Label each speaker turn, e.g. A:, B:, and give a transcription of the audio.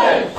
A: Amen.